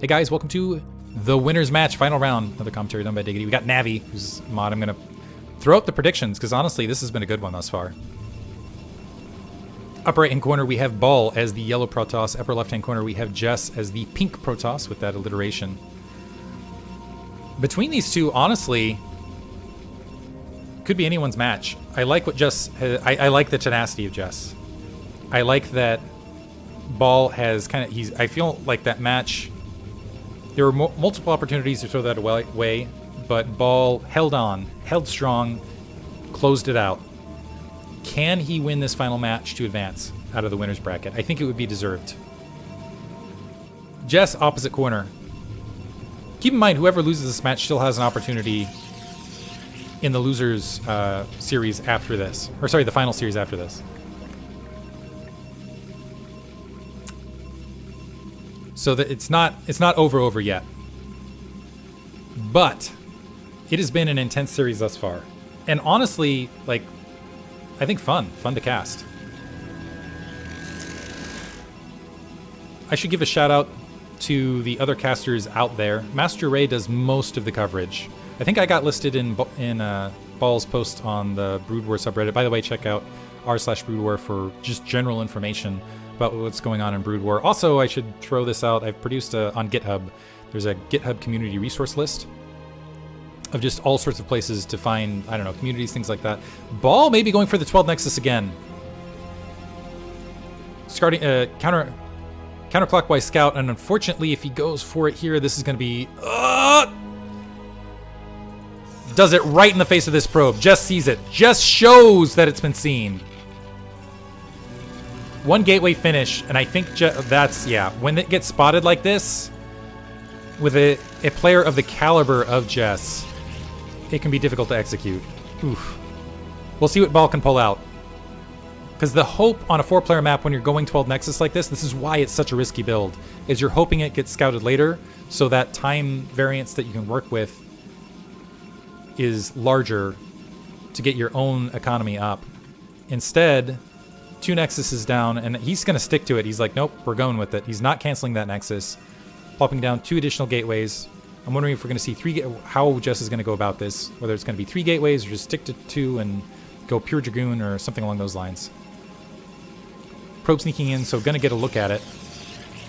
Hey guys, welcome to the winner's match, final round. Another commentary done by Diggity. We got Navi, who's mod. I'm gonna throw up the predictions because honestly, this has been a good one thus far. Upper right hand corner, we have Ball as the yellow Protoss. Upper left hand corner, we have Jess as the pink Protoss with that alliteration. Between these two, honestly, could be anyone's match. I like what Jess. I, I like the tenacity of Jess. I like that Ball has kind of. He's. I feel like that match. There were mo multiple opportunities to throw that away, but Ball held on, held strong, closed it out. Can he win this final match to advance out of the winner's bracket? I think it would be deserved. Jess, opposite corner. Keep in mind, whoever loses this match still has an opportunity in the losers uh, series after this, or sorry, the final series after this. So that it's not it's not over over yet. But it has been an intense series thus far. And honestly, like I think fun, fun to cast. I should give a shout out to the other casters out there. Master Ray does most of the coverage. I think I got listed in in uh, Ball's post on the Brood War subreddit. By the way, check out r slash Brood War for just general information about what's going on in Brood War. Also, I should throw this out. I've produced a, on GitHub. There's a GitHub community resource list of just all sorts of places to find, I don't know, communities, things like that. Ball may be going for the 12 Nexus again. Starting, uh, counter, counterclockwise scout, and unfortunately, if he goes for it here, this is going to be, uh, does it right in the face of this probe. Jess sees it. Just shows that it's been seen. One gateway finish, and I think that's, yeah, when it gets spotted like this, with a, a player of the caliber of Jess, it can be difficult to execute. Oof. We'll see what Ball can pull out. Because the hope on a four-player map when you're going 12 Nexus like this, this is why it's such a risky build, is you're hoping it gets scouted later, so that time variance that you can work with is larger to get your own economy up. Instead, two Nexuses down, and he's going to stick to it. He's like, nope, we're going with it. He's not canceling that Nexus. Plopping down two additional gateways. I'm wondering if we're going to see three, how Jess is going to go about this. Whether it's going to be three gateways or just stick to two and go pure Dragoon or something along those lines. Probe sneaking in, so going to get a look at it.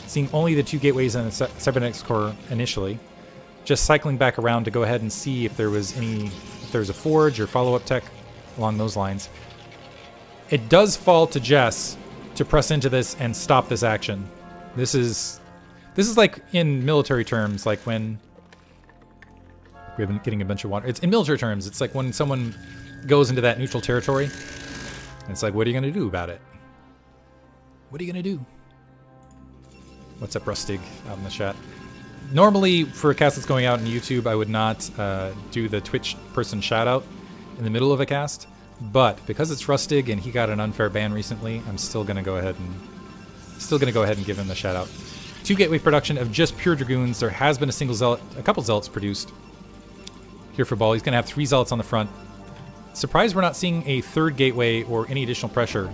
Seeing only the two gateways and the cybernetics core initially. Just cycling back around to go ahead and see if there was any, if there was a forge or follow-up tech along those lines. It does fall to Jess to press into this and stop this action. This is this is like in military terms, like when we've been getting a bunch of water. It's in military terms. It's like when someone goes into that neutral territory. It's like, what are you gonna do about it? What are you gonna do? What's up, Rustig, out in the chat? Normally, for a cast that's going out on YouTube, I would not uh, do the Twitch person shout out in the middle of a cast. But because it's Rustig and he got an unfair ban recently, I'm still gonna go ahead and still gonna go ahead and give him the shout out. Two gateway production of just pure dragoons. There has been a single zealot, a couple zealots produced here for Ball. He's gonna have three zealots on the front. Surprised we're not seeing a third gateway or any additional pressure.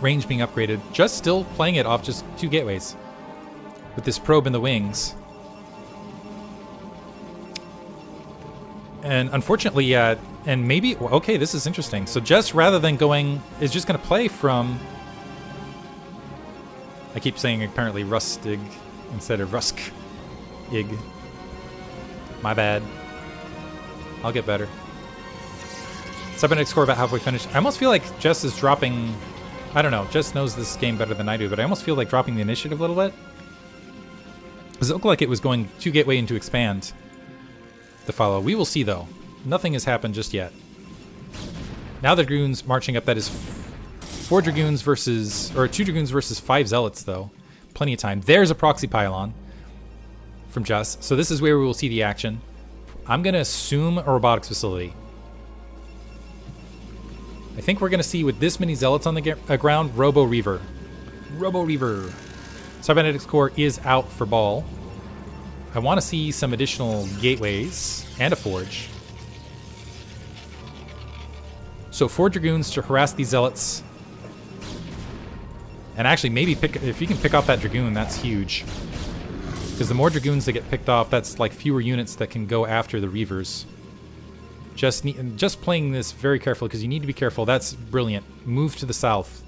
Range being upgraded. Jess still playing it off just two gateways. With this probe in the wings. And unfortunately, yeah, and maybe, okay, this is interesting. So just rather than going, is just going to play from, I keep saying apparently rustig instead of rusk ig. My bad. I'll get better. Cybernetics Core about halfway finished. I almost feel like Jess is dropping, I don't know, Jess knows this game better than I do, but I almost feel like dropping the initiative a little bit. Because it looked like it was going to gateway into expand the follow. We will see though. Nothing has happened just yet. Now the Dragoons marching up. That is four Dragoons versus, or two Dragoons versus five Zealots, though. Plenty of time. There's a proxy pylon from Jess. So this is where we will see the action. I'm going to assume a robotics facility. I think we're going to see with this many Zealots on the uh, ground, Robo Reaver. Robo Reaver. Cybernetics Core is out for Ball. I want to see some additional gateways and a forge. So four Dragoons to harass these Zealots. And actually, maybe pick if you can pick off that Dragoon, that's huge. Because the more Dragoons that get picked off, that's like fewer units that can go after the Reavers. Just need, just playing this very carefully because you need to be careful. That's brilliant. Move to the south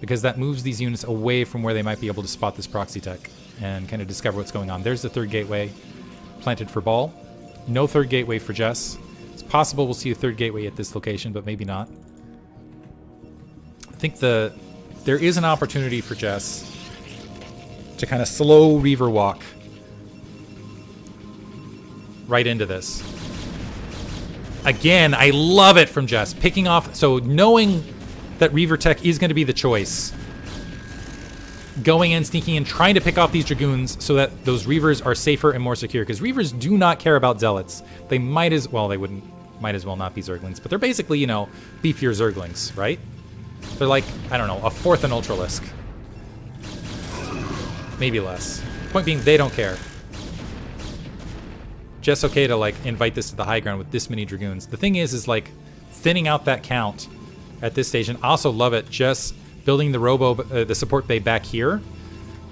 because that moves these units away from where they might be able to spot this proxy tech and kind of discover what's going on. There's the third gateway planted for Ball. No third gateway for Jess. Possible we'll see a third gateway at this location, but maybe not. I think the there is an opportunity for Jess to kind of slow Reaver walk right into this. Again, I love it from Jess. Picking off, so knowing that Reaver Tech is going to be the choice. Going in, sneaking in, trying to pick off these Dragoons so that those Reavers are safer and more secure. Because Reavers do not care about Zealots. They might as, well, they wouldn't, might as well not be Zerglings. But they're basically, you know, beefier Zerglings, right? They're like, I don't know, a fourth an Ultralisk. Maybe less. Point being, they don't care. Just okay to, like, invite this to the high ground with this many Dragoons. The thing is, is, like, thinning out that count at this stage. And also love it just building the robo, uh, the support bay back here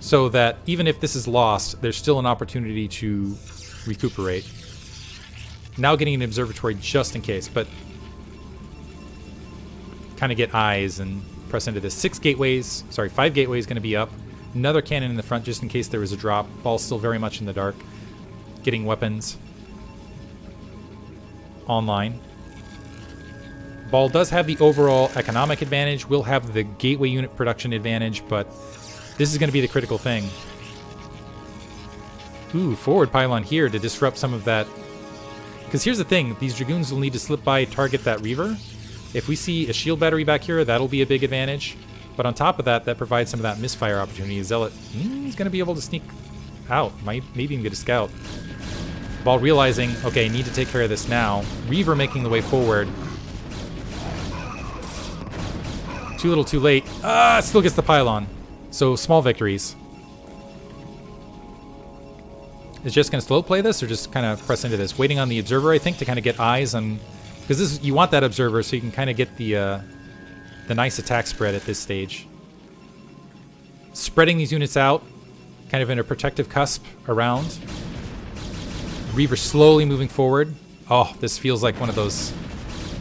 so that even if this is lost, there's still an opportunity to recuperate. Now getting an observatory just in case, but kind of get eyes and press into this. Six gateways, sorry, five gateways going to be up. Another cannon in the front just in case there was a drop. Ball still very much in the dark. Getting weapons online. Ball does have the overall economic advantage, We'll have the gateway unit production advantage, but this is going to be the critical thing. Ooh, forward pylon here to disrupt some of that. Because here's the thing, these Dragoons will need to slip by target that Reaver. If we see a shield battery back here, that'll be a big advantage. But on top of that, that provides some of that misfire opportunity. Zealot mm, is going to be able to sneak out, might maybe even get a scout. While realizing, okay, need to take care of this now. Reaver making the way forward. Too little, too late. Ah, still gets the pylon. So small victories. Is Jess going to slow play this or just kind of press into this? Waiting on the observer, I think, to kind of get eyes on... Because this you want that observer so you can kind of get the, uh, the nice attack spread at this stage. Spreading these units out, kind of in a protective cusp around. Reaver slowly moving forward. Oh, this feels like one of those...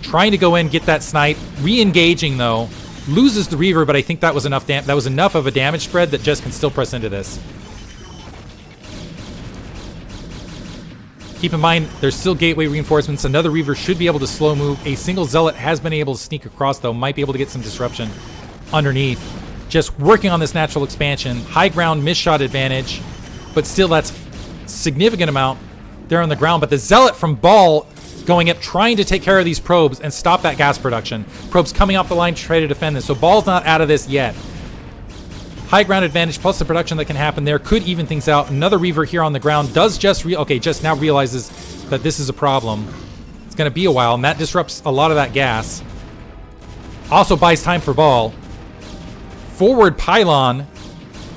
Trying to go in, get that snipe. Re-engaging, though loses the Reaver, but I think that was enough that was enough of a damage spread that Jess can still press into this. Keep in mind, there's still gateway reinforcements. Another Reaver should be able to slow move. A single Zealot has been able to sneak across, though. Might be able to get some disruption underneath. Jess working on this natural expansion. High ground, miss shot advantage. But still, that's significant amount there on the ground. But the Zealot from Ball going up, trying to take care of these probes and stop that gas production. Probes coming off the line to try to defend this. So Ball's not out of this yet. High ground advantage plus the production that can happen there could even things out. Another Reaver here on the ground does just re okay, just now realizes that this is a problem. It's going to be a while, and that disrupts a lot of that gas. Also buys time for Ball. Forward pylon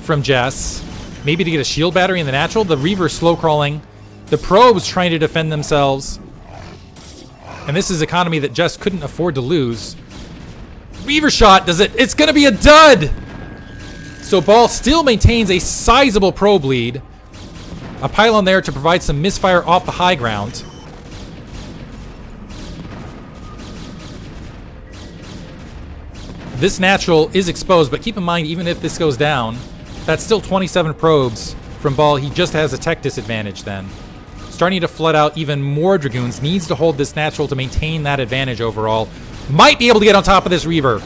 from Jess. Maybe to get a shield battery in the natural. The Reaver slow crawling. The probes trying to defend themselves. And this is economy that Jess couldn't afford to lose. Reaver shot does it. It's going to be a dud. So Ball still maintains a sizable probe lead. A pylon there to provide some misfire off the high ground. This natural is exposed, but keep in mind, even if this goes down, that's still 27 probes from Ball. He just has a tech disadvantage then starting to flood out even more Dragoons. Needs to hold this natural to maintain that advantage overall. Might be able to get on top of this Reaver.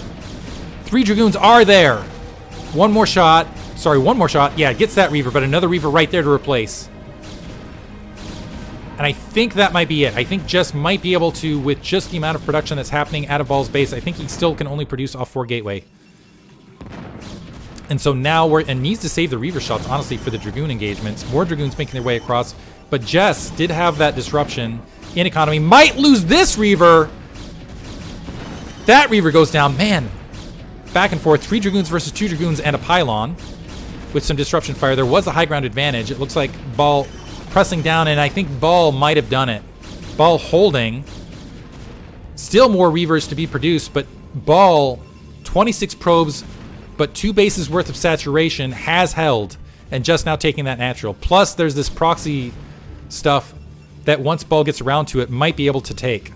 Three Dragoons are there. One more shot. Sorry, one more shot. Yeah, it gets that Reaver, but another Reaver right there to replace. And I think that might be it. I think Jess might be able to, with just the amount of production that's happening out of Ball's base, I think he still can only produce off 4 Gateway. And so now we're, and needs to save the Reaver shots, honestly, for the Dragoon engagements. More Dragoons making their way across. But Jess did have that disruption in economy. Might lose this Reaver. That Reaver goes down. Man, back and forth. Three Dragoons versus two Dragoons and a Pylon with some disruption fire. There was a high ground advantage. It looks like Ball pressing down, and I think Ball might have done it. Ball holding. Still more Reavers to be produced, but Ball, 26 probes, but two bases worth of saturation, has held and Jess now taking that natural. Plus, there's this proxy stuff that once Ball gets around to it, might be able to take.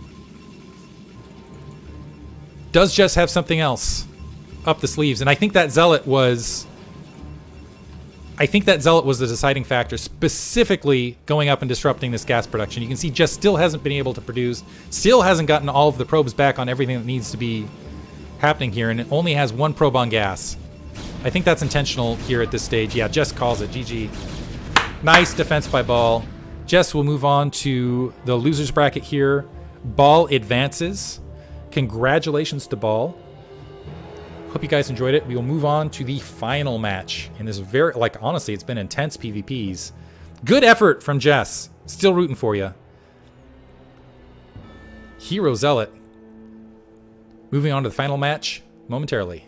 Does just have something else up the sleeves, and I think that Zealot was... I think that Zealot was the deciding factor, specifically going up and disrupting this gas production. You can see Jess still hasn't been able to produce, still hasn't gotten all of the probes back on everything that needs to be happening here, and it only has one probe on gas. I think that's intentional here at this stage. Yeah, Jess calls it. GG. Nice defense by Ball. Jess will move on to the losers bracket here. Ball advances. Congratulations to Ball. Hope you guys enjoyed it. We will move on to the final match in this very, like, honestly, it's been intense PvPs. Good effort from Jess. Still rooting for you. Hero Zealot. Moving on to the final match momentarily.